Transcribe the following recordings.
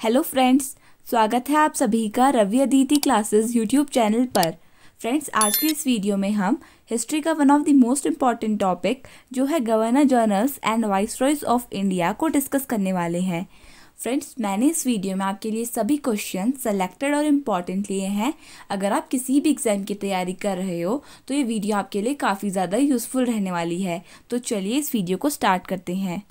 Hello friends स्वागत है आप सभी का Ravi Aditi classes YouTube channel पर। फ्रेंड्स आज के इस वीडियो में हम हिस्ट्री का one of the most important topic जो है governor generals and viceroys of India को डिस्कस करने वाले हैं। फ्रेंड्स मैंने इस वीडियो में आपके लिए सभी क्वेश्चन सेलेक्टेड और इंपॉर्टेंट लिए हैं। अगर आप किसी भी एग्ज़ाम की तैयारी कर रहे हो तो ये वीडियो आपके लिए काफ़ी ज़्यादा यूज़फुल रहने वाली है। तो चलिए इस वीडियो को स्टार्ट करते हैं।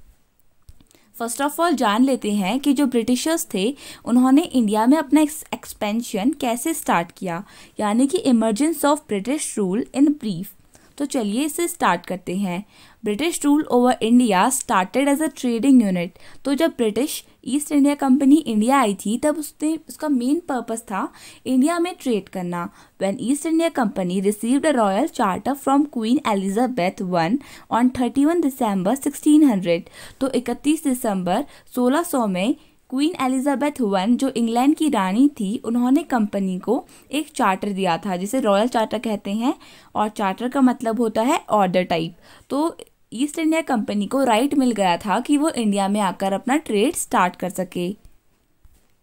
फ़र्स्ट ऑफ़ ऑल जान लेते हैं कि जो ब्रिटिशर्स थे, उन्होंने इंडिया में अपना एक्सपेंशन कैसे स्टार्ट किया? यानी कि emergence of British rule in brief तो चलिए इसे स्टार्ट करते हैं। British rule over India started as a trading unit तो जब British East India Company India आई थी, तब उसने, उसका मेन पर्पस था इंडिया में ट्रेड करना। When East India Company received a royal charter from queen Elizabeth one on thirty one December sixteen hundred तो इकतीस दिसंबर सौ में क्वीन एलिजाबेथ वन जो इंग्लैंड की रानी थी, उन्होंने कंपनी को एक चार्टर दिया था, जिसे रॉयल चार्टर कहते हैं, और चार्टर का मतलब होता है ऑर्डर टाइप तो ईस्ट इंडिया कंपनी को राइट मिल गया था कि वो इंडिया में आकर अपना ट्रेड स्टार्ट कर सके।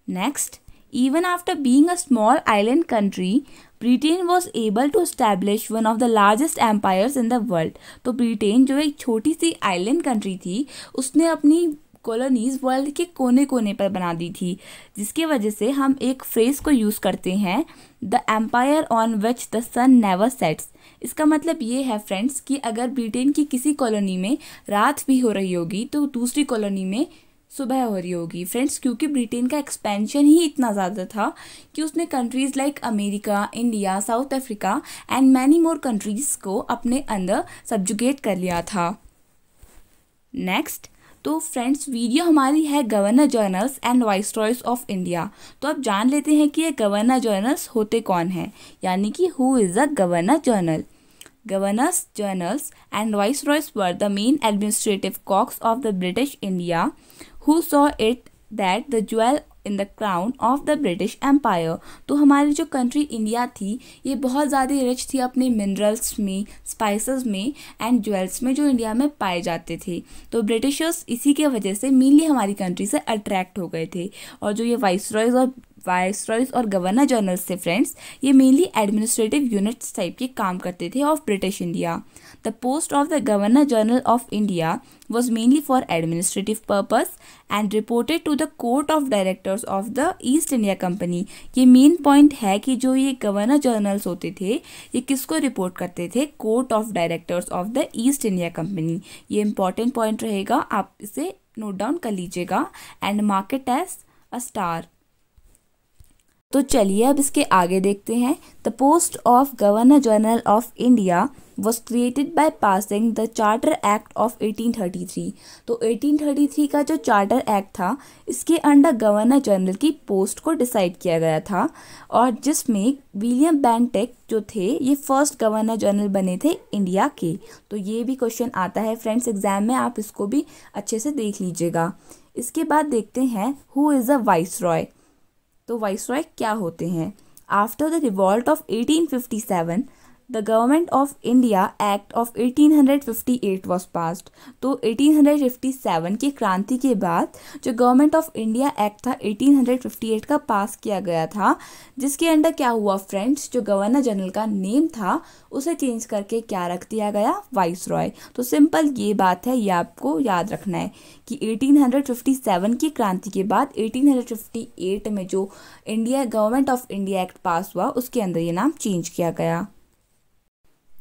Next even after being a small island country Britain was able to establish one of the largest empires in the world तो ब्रिटेन जो एक छोटी सी आइलैंड कंट्री थी, उसने अपनी कॉलोनीज वर्ल्ड के कोने कोने पर बना दी थी, जिसकी वजह से हम एक फ्रेज को यूज़ करते हैं the empire on which the sun never sets इसका मतलब ये है फ्रेंड्स कि अगर ब्रिटेन की किसी कॉलोनी में रात भी हो रही होगी तो दूसरी कॉलोनी में सुबह हो रही होगी। फ्रेंड्स क्योंकि ब्रिटेन का एक्सपेंशन ही इतना ज़्यादा था कि उसने countries like America India South Africa and many more countries को अपने अंदर सब्जुगेट कर लिया था। नेक्स्ट तो फ्रेंड्स वीडियो हमारी है governor generals and viceroys of India तो आप जान लेते हैं कि ये गवर्नर जर्नल्स होते कौन हैं? यानी कि who is a governor general governors generals and viceroys were the main administrative cogs of the British India who saw it that the jewel in the crown of the British empire तो हमारी जो country India थी, ये बहुत ज़्यादा rich थी अपने minerals में स्पाइसेस में एंड ज्वेल्स में जो इंडिया में पाए जाते थे। तो ब्रिटिशर्स इसी के वजह से मेनली हमारी कंट्री से अट्रैक्ट हो गए थे। और जो ये वाइस और वाइसरॉयज और गवर्नर जनरल से फ्रेंड्स। ये मेनली एडमिनिस्ट्रेटिव यूनिट्स टाइप के काम करते थे of British India the post of the governor general of India was mainly for administrative purpose and reported to the court of directors of the East India Company ये main point है कि जो ये governor generals होते थे, ये किसको report करते थे? Court of directors of the East India Company ये इंपॉर्टेंट पॉइंट रहेगा, आप इसे नोट डाउन कर लीजिएगा। And market as a star तो चलिए अब इसके आगे देखते हैं। The post of governor general of India was created by passing the charter act of 1833 तो 1833 का जो चार्टर एक्ट था, इसके अंडर गवर्नर जनरल की पोस्ट को डिसाइड किया गया था। और जिसमें विलियम बैंटेक जो थे, ये फ़र्स्ट गवर्नर जनरल बने थे इंडिया के। तो ये भी क्वेश्चन आता है। फ्रेंड्स एग्ज़ाम में आप इसको भी अच्छे से देख लीजिएगा। इसके बाद देखते हैं who is a viceroy तो वाइसरॉय क्या होते हैं? After the revolt of 1857 the government of India act of 1858 was passed तो 1857 की क्रांति के बाद जो गवर्नमेंट ऑफ़ इंडिया एक्ट था 1858 का पास किया गया था, जिसके अंडर क्या हुआ फ्रेंड्स जो गवर्नर जनरल का नेम था, उसे चेंज करके क्या रख दिया गया? वाइस रॉय तो सिंपल ये बात है, ये आपको याद रखना है कि 1857 की क्रांति के बाद 1858 में जो India government of India act pass हुआ, उसके अंदर ये नाम चेंज किया गया।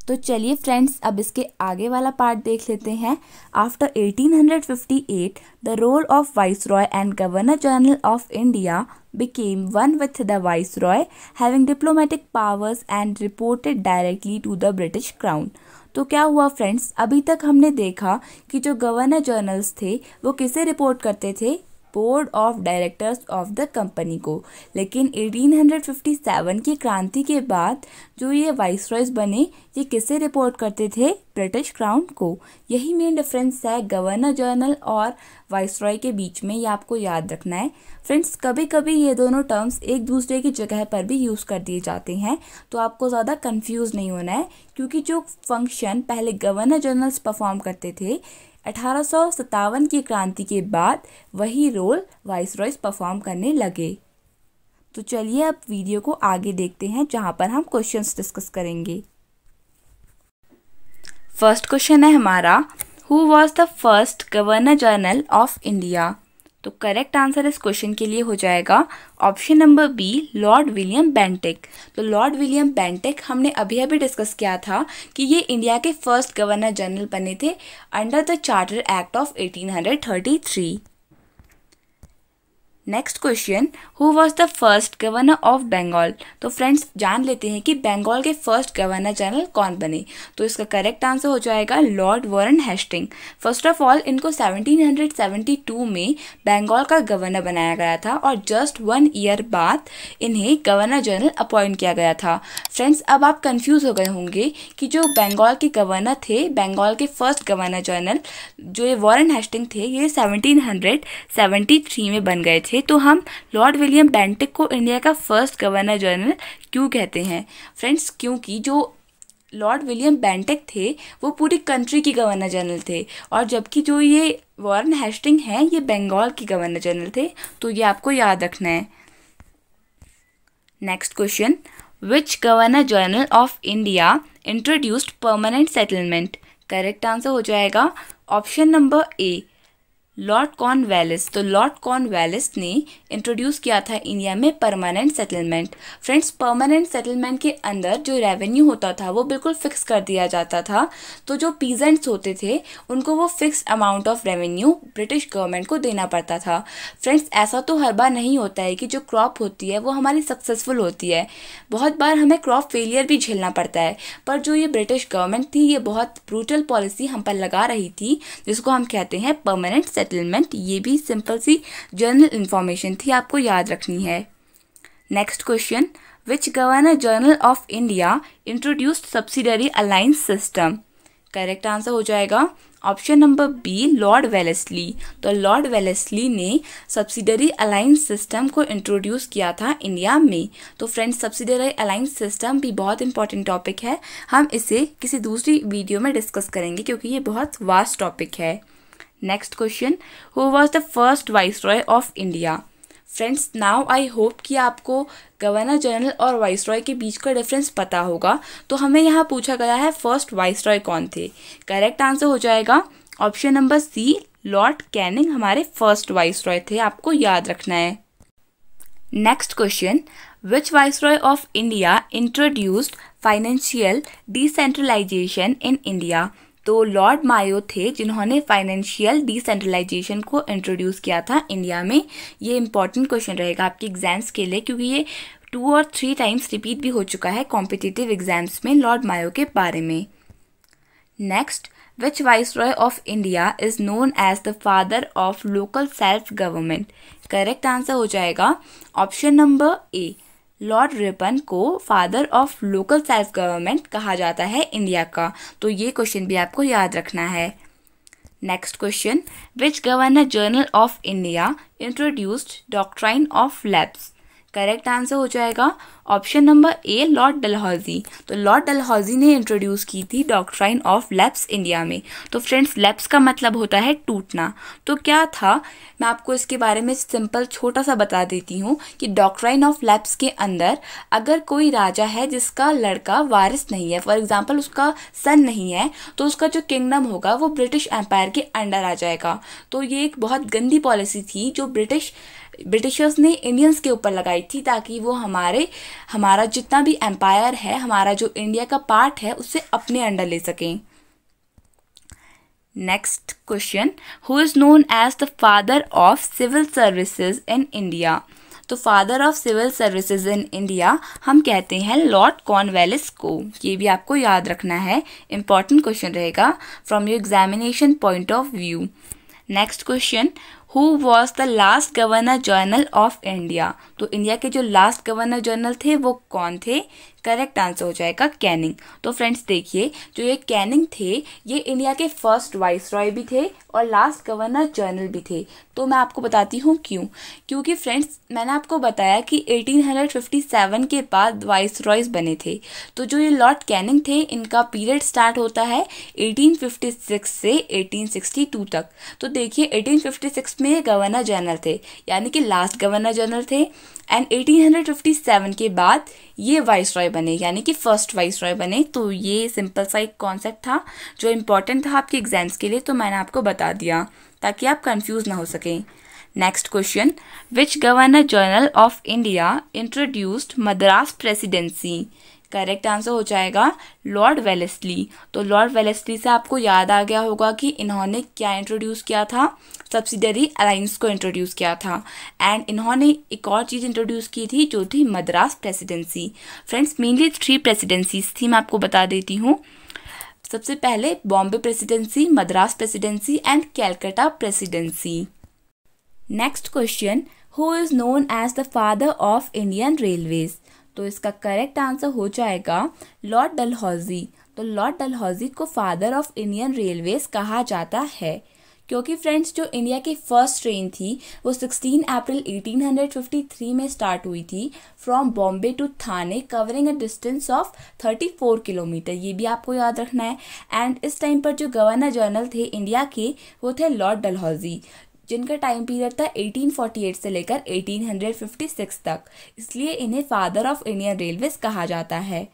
तो चलिए फ्रेंड्स अब इसके आगे वाला पार्ट देख लेते हैं। After 1858 the role of viceroy and governor general of India became one with the viceroy having diplomatic powers and reported directly to the British crown तो क्या हुआ फ्रेंड्स अभी तक हमने देखा कि जो गवर्नर जनरल्स थे, वो किसे रिपोर्ट करते थे? Board of directors of the company को। लेकिन 1857 की क्रांति के बाद जो ये वाइसरॉयज बने, ये किसे रिपोर्ट करते थे? ब्रिटिश क्राउन को। यही मेन डिफरेंस है गवर्नर जनरल और वाइसरॉय के बीच में, ये आपको याद रखना है। फ्रेंड्स कभी कभी ये दोनों टर्म्स एक दूसरे की जगह पर भी यूज़ कर दिए जाते हैं तो आपको ज़्यादा कंफ्यूज नहीं होना है, क्योंकि जो फ़ंक्शन पहले गवर्नर जनरल्स परफॉर्म करते थे अठारह सौ सत्तावन की क्रांति के बाद वही रोल वाइस रॉयस परफॉर्म करने लगे। तो चलिए अब वीडियो को आगे देखते हैं, जहाँ पर हम क्वेश्चंस डिस्कस करेंगे। फ़र्स्ट क्वेश्चन है हमारा who was the first governor general of India तो करेक्ट आंसर इस क्वेश्चन के लिए हो जाएगा option number B lord William Bentinck तो लॉर्ड विलियम बेंटेक हमने अभी अभी डिस्कस किया था कि ये इंडिया के फ़र्स्ट गवर्नर जनरल बने थे under the charter act of 1833 next question who was the first governor of Bengal तो फ्रेंड्स जान लेते हैं कि बंगाल के फ़र्स्ट गवर्नर जनरल कौन बने? तो इसका करेक्ट आंसर हो जाएगा lord Warren Hastings first of all इनको 1772 में बंगाल का गवर्नर बनाया गया था और जस्ट वन ईयर बाद इन्हें गवर्नर जनरल अपॉइंट किया गया था. फ्रेंड्स अब आप कन्फ्यूज़ हो गए होंगे कि जो बंगाल के गवर्नर थे बंगाल के फ़र्स्ट गवर्नर जनरल जो ये वॉरन हेस्टिंग थे, ये सेवनटीन में बन गए थे. थे तो हम लॉर्ड विलियम बेंटिक को इंडिया का फ़र्स्ट गवर्नर जनरल क्यों कहते हैं? फ्रेंड्स क्योंकि जो लॉर्ड विलियम बेंटिक थे, वो पूरी कंट्री की गवर्नर जनरल थे और जबकि जो ये वॉरन हेस्टिंग हैं, ये बंगाल की गवर्नर जनरल थे तो ये आपको याद रखना है। Next question which governor general of India introduced permanent settlement correct answer हो जाएगा option number A Lord Cornwallis तो लॉर्ड कॉर्न वैलिस ने इंट्रोड्यूस किया था इंडिया में permanent settlement friends permanent settlement के अंदर जो रेवेन्यू होता था, वो बिल्कुल फिक्स कर दिया जाता था। तो जो पीजेंट्स होते थे, उनको वो fix amount of revenue British government को देना पड़ता था। फ्रेंड्स ऐसा तो हर बार नहीं होता है कि जो क्रॉप होती है, वो हमारी सक्सेसफुल होती है। बहुत बार हमें क्रॉप फेलियर भी झेलना पड़ता है। पर जो ये ब्रिटिश गवर्नमेंट थी, ये बहुत ब्रूटल पॉलिसी हम पर लगा रही थी, जिसको हम कहते हैं परमानेंट सेटलमेंट ये भी सिंपल सी जर्नल इन्फॉर्मेशन थी, आपको याद रखनी है। Next question which governor general of India introduced subsidiary alliance system correct answer हो जाएगा option number B lord Wellesley तो लॉर्ड वेलेसली ने सब्सिडरी अलाइंस सिस्टम को इंट्रोड्यूस किया था इंडिया में। तो फ्रेंड्स सब्सिडरी अलाइंस सिस्टम भी बहुत इंपॉर्टेंट टॉपिक है। हम इसे किसी दूसरी वीडियो में डिस्कस करेंगे, क्योंकि ये बहुत वास्ट टॉपिक है। Next question who was the first viceroy of India friends now I hope कि आपको गवर्नर जनरल और वाइस रॉय के बीच का डिफरेंस पता होगा। तो हमें यहाँ पूछा गया है फ़र्स्ट वाइस रॉय कौन थे? करेक्ट आंसर हो जाएगा। Option number C lord Canning हमारे फ़र्स्ट वाइस रॉय थे। आपको याद रखना है। Next question which viceroy of India introduced financial decentralisation in India तो लॉर्ड मायो थे जिन्होंने फाइनेंशियल डिसेंट्रलाइजेशन को इंट्रोड्यूस किया था इंडिया में। ये इंपॉर्टेंट क्वेश्चन रहेगा आपके एग्ज़ाम्स के लिए, क्योंकि ये टू और थ्री टाइम्स रिपीट भी हो चुका है कॉम्पिटिटिव एग्ज़ाम्स में लॉर्ड मायो के बारे में। Next which viceroy of India is known as the father of local self government correct answer हो जाएगा option number A lord Ripon को father of local self government कहा जाता है इंडिया का। तो ये क्वेश्चन भी आपको याद रखना है। Next question which governor general of India introduced doctrine of lapse correct answer हो जाएगा option number A, lord Dalhousie. तो लॉर्ड डलहौजी ने इंट्रोड्यूस की थी डॉक्ट्राइन ऑफ़ लैब्स इंडिया में। तो फ्रेंड्स लैब्स का मतलब होता है टूटना। तो क्या था? मैं आपको इसके बारे में सिंपल छोटा सा बता देती हूँ कि डॉक्ट्राइन ऑफ़ लैब्स के अंदर अगर कोई राजा है जिसका लड़का वारिस नहीं है फॉर एग्ज़ाम्पल उसका सन नहीं है तो उसका जो किंगडम होगा वो ब्रिटिश एम्पायर के अंडर आ जाएगा। तो ये एक बहुत गंदी पॉलिसी थी जो ब्रिटिश ब्रिटिशर्स ने इंडियंस के ऊपर लगाई थी ताकि वो हमारे, हमारा जितना भी एम्पायर है, हमारा जो इंडिया का पार्ट है, उसे अपने अंडर ले सकें। Next question who is known as the father of civil services in India तो father of civil services in India हम कहते हैं लॉर्ड कॉर्नवेलिस को। ये भी आपको याद रखना है। इंपॉर्टेंट क्वेश्चन रहेगा from your examination point of view next question who was the last governor general of India तो इंडिया के जो लास्ट गवर्नर जनरल थे, वो कौन थे? करेक्ट आंसर हो जाएगा कैनिंग। तो फ्रेंड्स देखिए, जो ये कैनिंग थे, ये इंडिया के फ़र्स्ट वाइस रॉय भी थे और लास्ट गवर्नर जनरल भी थे। तो मैं आपको बताती हूँ क्यों। क्योंकि फ्रेंड्स, मैंने आपको बताया कि 1857 के बाद वाइस रॉयस बने थे। तो जो ये लॉर्ड कैनिंग थे, इनका पीरियड स्टार्ट होता है 1856 से 1862 तक। तो देखिए 1856 में ये गवर्नर जनरल थे, यानी कि लास्ट गवर्नर जनरल थे। एंड 1857 के बाद ये वाइस रॉय बने, यानी कि फ़र्स्ट वाइस रॉय बने। तो ये सिंपल सा एक कॉन्सेप्ट था, जो इंपॉर्टेंट था आपके एग्ज़ाम्स के लिए तो मैंने आपको बता दिया, ताकि आप कन्फ्यूज़ ना हो सकें। Next question which governor general of India introduced Madras presidency correct answer हो जाएगा लॉर्ड वेलेस्ली। तो लॉर्ड वेलेस्ली से आपको याद आ गया होगा कि इन्होंने क्या इंट्रोड्यूस किया था? सब्सिडरी अलाइंस को इंट्रोड्यूस किया था। एंड इन्होंने एक और चीज़ इंट्रोड्यूस की थी जो थी Madras presidency friends mainly three presidencies थी, मैं आपको बता देती हूँ। सबसे पहले Bombay presidency Madras presidency and Calcutta presidency next question who is known as the father of Indian railways तो इसका करेक्ट आंसर हो जाएगा लॉर्ड डलहौजी। तो लॉर्ड डलहौजी को फादर ऑफ़ इंडियन रेलवेज कहा जाता है, क्योंकि फ्रेंड्स जो इंडिया की फ़र्स्ट ट्रेन थी, वो 16 अप्रैल 1853 में स्टार्ट हुई थी from Bombay to Thane covering a distance of 34 kilometre ये भी आपको याद रखना है। एंड इस टाइम पर जो गवर्नर जनरल थे इंडिया के, वो थे लॉर्ड डलहौजी। जिनका टाइम पीरियड था 1848 से लेकर 1856 तक। इसलिए इन्हें फादर ऑफ़ इंडियन रेलवेज कहा जाता है।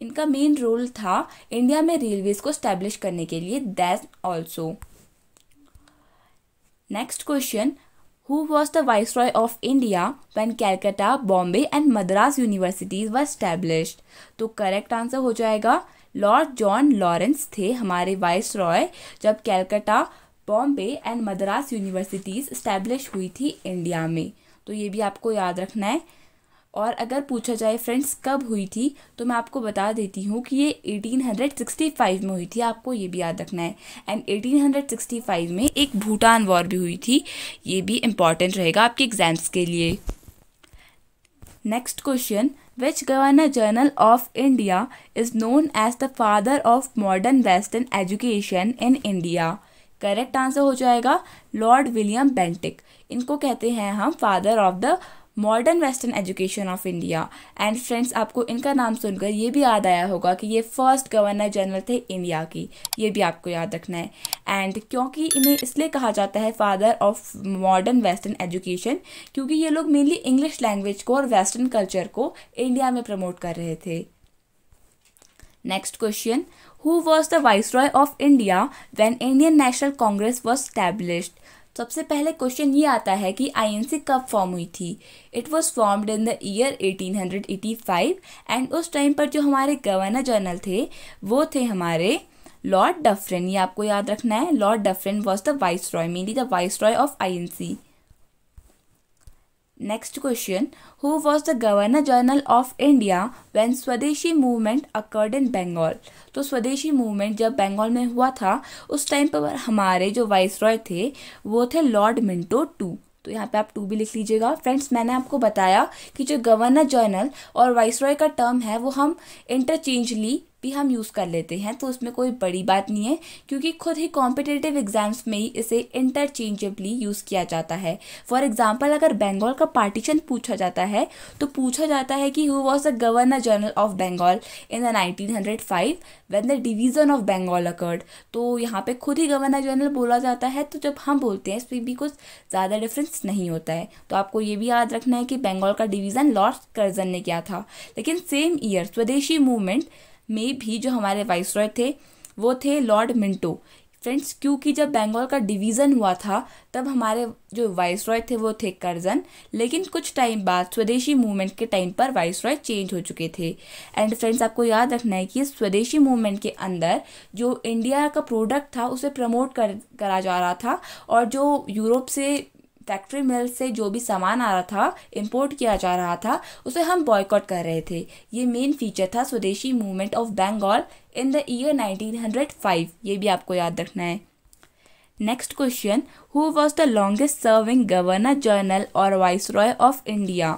इनका मेन रोल था इंडिया में रेलवेज को स्टैब्लिश करने के लिए। That also next question was the viceroy of India when Calcutta Bombay and Madras universities were established तो करेक्ट आंसर हो जाएगा लॉर्ड जॉन लॉरेंस थे हमारे वाइस रॉय जब Calcutta Bombay and Madras universities establish हुई थी इंडिया में। तो ये भी आपको याद रखना है। और अगर पूछा जाए फ्रेंड्स कब हुई थी तो मैं आपको बता देती हूँ कि ये 1865 में हुई थी। आपको ये भी याद रखना है। एंड 1865 में एक भूटान वॉर भी हुई थी। ये भी इंपॉर्टेंट रहेगा आपके एग्ज़ाम्स के लिए। Next question which governor general of India is known as the father of modern western education in India correct answer हो जाएगा लॉर्ड विलियम बेंटिक। इनको कहते हैं हम father of the modern western education of India. And friends, आपको इनका नाम सुनकर ये भी याद आया होगा कि ये फ़र्स्ट गवर्नर जनरल थे इंडिया की। ये भी आपको याद रखना है। एंड क्योंकि इन्हें इसलिए कहा जाता है father of modern western education, क्योंकि ये लोग मेनली इंग्लिश लैंग्वेज को और वेस्टर्न कल्चर को इंडिया में प्रमोट कर रहे थे। Next question who was the viceroy of India when Indian National Congress was established सबसे पहले क्वेश्चन ये आता है कि आईएनसी कब फॉर्म हुई थी? It was formed in the year 1885 and उस टाइम पर जो हमारे गवर्नर जनरल थे, वो थे हमारे लॉर्ड डफरिन ये आपको याद रखना है Lord Dufferin was the viceroy mainly the viceroy of INC next question who was the governor general of India when swadeshi movement occurred in Bengal तो स्वदेशी मूवमेंट जब बंगाल में हुआ था, उस टाइम पर हमारे जो वाइस रॉय थे, वो थे लॉर्ड मिंटो टू तो यहाँ पे आप टू भी लिख लीजिएगा। फ्रेंड्स मैंने आपको बताया कि जो गवर्नर जनरल और वाइस रॉय का टर्म है, वो हम इंटरचेंजली भी हम यूज़ कर लेते हैं तो उसमें कोई बड़ी बात नहीं है, क्योंकि खुद ही कॉम्पिटेटिव एग्ज़ाम्स में ही इसे इंटरचेंजेबली यूज़ किया जाता है। फॉर एग्ज़ाम्पल अगर बंगाल का पार्टीशन पूछा जाता है तो पूछा जाता है कि who was the governor general of Bengal in the nineteen hundred five when the division of Bengal occurred तो यहाँ पे खुद ही गवर्नर जनरल बोला जाता है तो जब हम बोलते हैं इसमें भी कुछ ज़्यादा डिफरेंस नहीं होता है। तो आपको ये भी याद रखना है कि बंगाल का डिवीज़न लॉर्ड कर्जन ने किया था। लेकिन सेम ईयर स्वदेशी मूवमेंट में भी जो हमारे वाइस रॉय थे, वो थे लॉर्ड मिंटो फ्रेंड्स क्योंकि जब बंगाल का डिवीज़न हुआ था, तब हमारे जो वाइस रॉय थे, वो थे करजन लेकिन कुछ टाइम बाद, स्वदेशी मूवमेंट के टाइम पर वाइस रॉय चेंज हो चुके थे। एंड फ्रेंड्स आपको याद रखना है कि स्वदेशी मूवमेंट के अंदर जो इंडिया का प्रोडक्ट था, उसे प्रमोट कर, करा जा रहा था। और जो यूरोप से फैक्ट्री मिल से जो भी सामान आ रहा था इम्पोर्ट किया जा रहा था, उसे हम बॉयकॉट कर रहे थे। ये मेन फीचर था swadeshi movement of Bengal in the year 1905 ये भी आपको याद रखना है। Next question who was the longest serving governor general और viceroy of India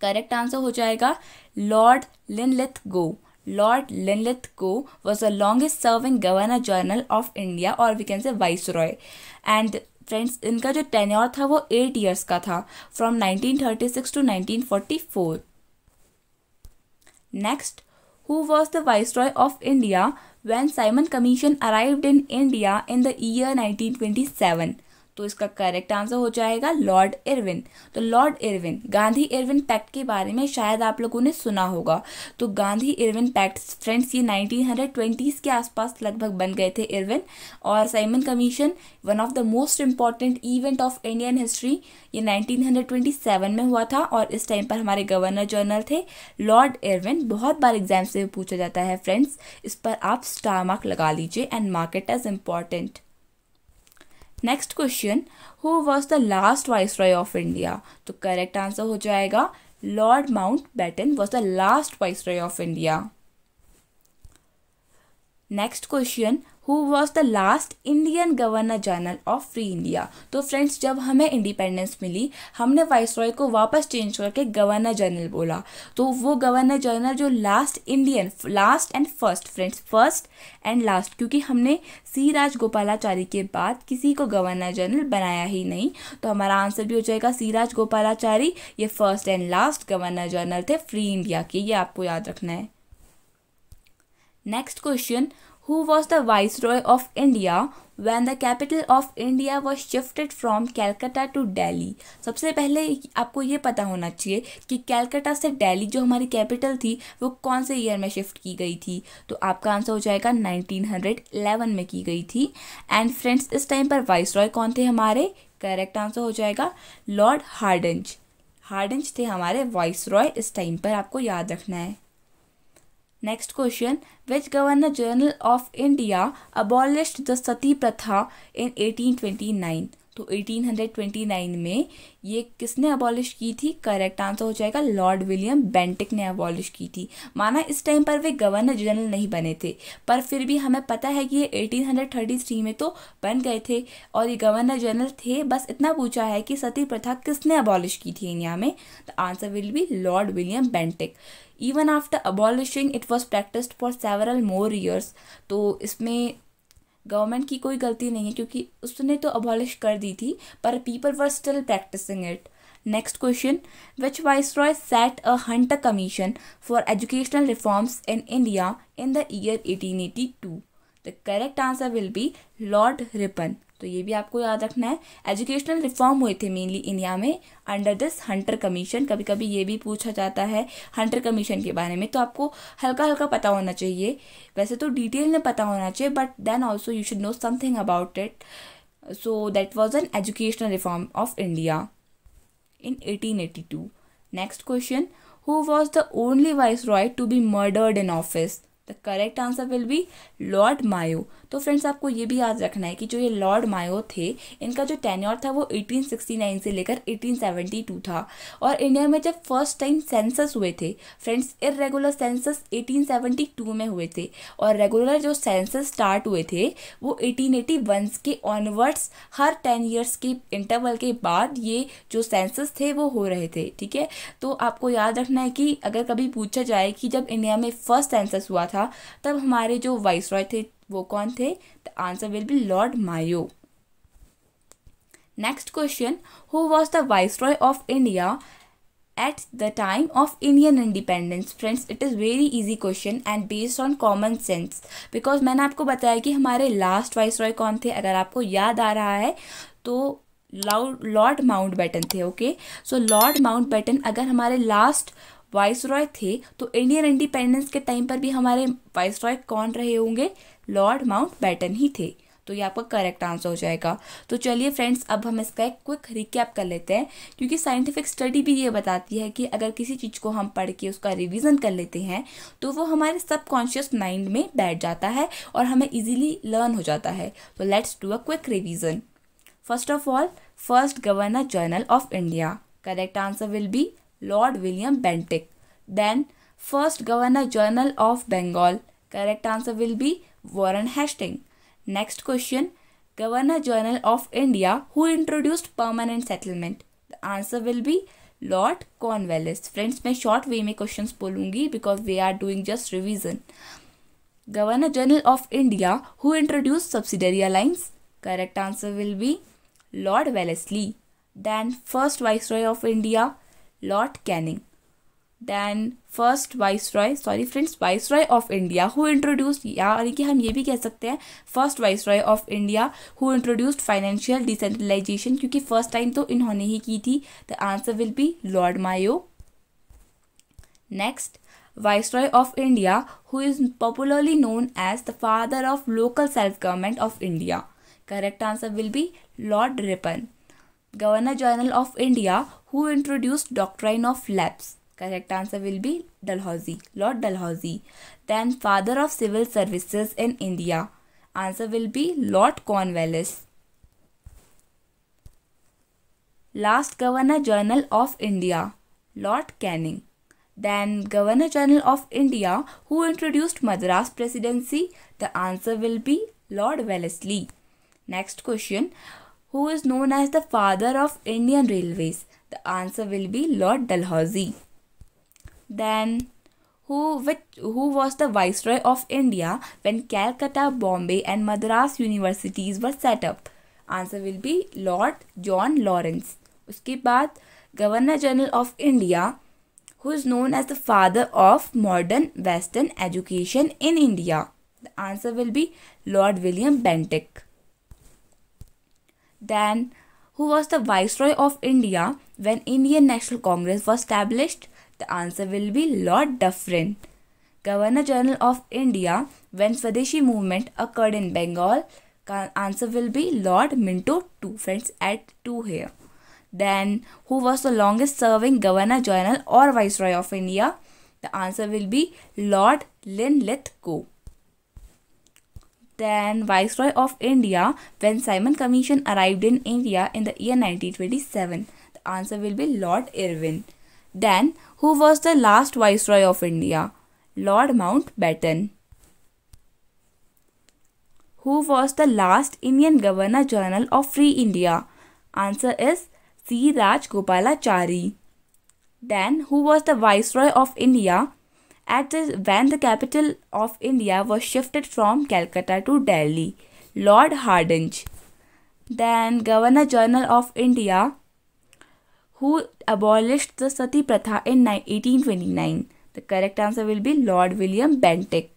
correct answer हो जाएगा Lord Linlithgow Lord Linlithgow was the longest serving governor general of India और we can say viceroy and friends, इनका जो tenure था वो eight years का था from 1936 to 1944 next who was the viceroy of India when Simon Commission arrived in India in the year 1927 तो इसका correct answer हो जाएगा लॉर्ड इरविन तो Lord Irwin Gandhi Irwin pact के बारे में शायद आप लोगों ने सुना होगा. तो गांधी इरविन पैक्ट फ्रेंड्स ये 1920s के आसपास लगभग बन गए थे इरविन और Simon commission one of the most important event of Indian history ये 1927 में हुआ था. और इस टाइम पर हमारे गवर्नर जनरल थे लॉर्ड इरविन बहुत बार एग्ज़ाम से पूछा जाता है फ्रेंड्स इस पर आप स्टार मार्क लगा लीजिए and mark it as important next question who was the last viceroy of India तो करेक्ट आंसर हो जाएगा Lord Mountbatten was the last viceroy of India next question who was the last Indian governor general of free India तो friends जब हमें independence मिली, हमने vice Roy को वापस change करके गवर्नर जनरल बोला। तो वो गवर्नर जनरल जो last Indian last and first friends first and last क्योंकि हमने सी राज गोपालाचारी के बाद किसी को गवर्नर जनरल बनाया ही नहीं। तो हमारा आंसर भी हो जाएगा सी राज गोपालाचारी ये first and last governor general थे फ्री इंडिया के, ये आपको याद रखना है। Next question who was the Viceroy of India when the capital of India was shifted from Calcutta to Delhi. सबसे पहले आपको ये पता होना चाहिए कि कैलकाटा से दिल्ली जो हमारी कैपिटल थी, वो कौन से ईयर में शिफ्ट की गई थी? तो आपका आंसर हो जाएगा 1911 में की गई थी। एंड फ्रेंड्स इस टाइम पर वाइस रॉय कौन थे हमारे? करेक्ट आंसर हो जाएगा लॉर्ड हार्डेंज हार्डेंज थे हमारे वाइस रॉय इस टाइम पर आपको याद रखना है। Next question which governor general of India abolished the sati pratha in 1829 तो 1829 में ये किसने अबॉलिश की थी? करेक्ट आंसर हो जाएगा लॉर्ड विलियम बेंटिक ने अबॉलिश की थी। माना इस टाइम पर वे गवर्नर जनरल नहीं बने थे। पर फिर भी हमें पता है कि ये 1833 में तो बन गए थे और ये गवर्नर जनरल थे। बस इतना पूछा है कि सती प्रथा किसने अबॉलिश की थी इंडिया में? The answer will be Lord William Bentinck even after abolishing it was practised for several more years तो इसमें गवर्नमेंट की कोई गलती नहीं है, क्योंकि उसने तो अबॉलिश कर दी थी, पर people were still practising it next question which viceroy set a Hunter commission for educational reforms in India in the year 1882 the correct answer will be Lord Ripon तो ये भी आपको याद रखना है। एजुकेशनल रिफॉर्म हुए थे मेनली इंडिया में अंडर दिस हंटर कमीशन कभी कभी ये भी पूछा जाता है हंटर कमीशन के बारे में तो आपको हल्का हल्का पता होना चाहिए। वैसे तो डिटेल में पता होना चाहिए but then also you should know something about it so that was an educational reform of India in eighteen eighty two next question who was the only viceroy to be murdered in office the correct answer will be Lord Mayo तो friends आपको ये भी याद रखना है कि जो ये लॉर्ड मायो थे, इनका जो टेन्योर था वो 1869 से लेकर 1872 था। और इंडिया में जब फ़र्स्ट टाइम सेंसस हुए थे फ्रेंड्स इरेगुलर सेंसस 1872 में हुए थे और रेगुलर जो सेंसस स्टार्ट हुए थे, वो 1881 के ऑनवर्ड्स हर टेन ईयर्स के इंटरवल के बाद ये जो सेंसस थे, वो हो रहे थे, ठीक है? तो आपको याद रखना है कि अगर कभी पूछा जाए कि जब इंडिया में फ़र्स्ट सेंसस हुआ था, तब हमारे जो वाइस रॉय थे वो कौन थे? The answer will be Lord Mayo next question who was the viceroy of India at the time of Indian independence friends it is very easy question and based on common sense because मैंने आपको बताया कि हमारे last viceroy कौन थे? अगर आपको याद आ रहा है तो लॉर्ड माउंट बैटन थे okay so Lord Mountbatten अगर हमारे लास्ट वाइस रॉय थे तो इंडियन इंडिपेंडेंस के टाइम पर भी हमारे वाइस रॉय कौन रहे होंगे? लॉर्ड माउंट बैटन ही थे। तो ये आपका करेक्ट आंसर हो जाएगा। तो चलिए फ्रेंड्स अब हम इसका एक क्विक रिकैप कर लेते हैं, क्योंकि साइंटिफिक स्टडी भी ये बताती है कि अगर किसी चीज़ को हम पढ़ के उसका रिवीजन कर लेते हैं तो वो हमारे सबकॉन्शियस माइंड में बैठ जाता है और हमें इजीली लर्न हो जाता है। तो let's do a quick revision first of all first governor general of India correct answer will be Lord William Bentinck then first governor general of Bengal correct answer will be Warren Hastings. Next question. Governor General of India who introduced permanent settlement? The answer will be Lord Cornwallis friends मैं short way में questions बोलूँगी because we are doing just revision governor general of India who introduce subsidiary alliance correct answer will be Lord Wellesley then first viceroy of India Lord Canning then first viceroy sorry friends viceroy of India who introduce यानी कि हम ये भी कह सकते हैं first viceroy of India who introduced financial decentralisation क्योंकि first time तो इन्होंने ही की थी। The answer will be Lord Mayo next of India who is popularly known as the father of local self government of India correct answer will be Lord Ripon governor general of India who introduced doctrine of lapse Correct answer will be Dalhousie, Lord Dalhousie. Then father of civil services in India. Answer will be Lord Cornwallis. Last Governor General of India, Lord Canning. Then Governor General of India who introduced Madras Presidency. The answer will be Lord Wellesley. Next question. Who is known as the father of Indian Railways? The answer will be Lord Dalhousie. Then who which, who was the viceroy of India when Calcutta, Bombay and Madras universities were set up? Answer will be Lord John Lawrence. उसके बाद Governor General of India who is known as the father of modern western education in India. The answer will be Lord William Bentinck. Then who was the viceroy of India when Indian National Congress was established? The answer will be Lord Dufferin. Governor General of India when Swadeshi movement occurred in Bengal. Answer will be Lord Minto 2. Friends, add 2 here. Then, who was the longest serving Governor General or Viceroy of India? The answer will be Lord Linlithgow. Then, Viceroy of India when Simon Commission arrived in India in the year 1927. The answer will be Lord Irwin. Then, who was the last Viceroy of India? Lord Mountbatten. Who was the last Indian Governor General of Free India? Answer is C. Rajgopalachari. Then, who was the Viceroy of India at the, when the capital of India was shifted from Calcutta to Delhi? Lord Hardinge. Then, Governor General of India who abolished the sati pratha in 1829? The correct answer will be Lord William Bentinck.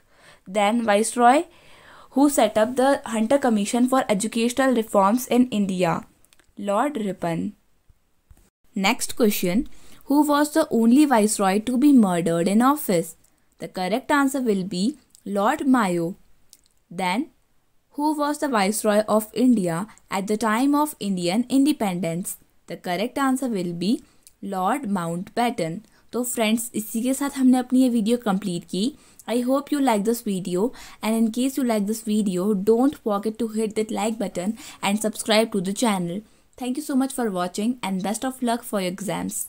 Then Viceroy who set up the Hunter Commission for Educational Reforms in India? Lord Ripon. Next question. Who was the only Viceroy to be murdered in office? The correct answer will be Lord Mayo. Then, who was the Viceroy of India at the time of Indian independence? The correct answer will be Lord Mountbatten तो friends इसी के साथ हमने अपनी ये video complete की. I hope you like this video and in case you like this video don't forget to hit that like button and subscribe to the channel thank you so much for watching and best of luck for exams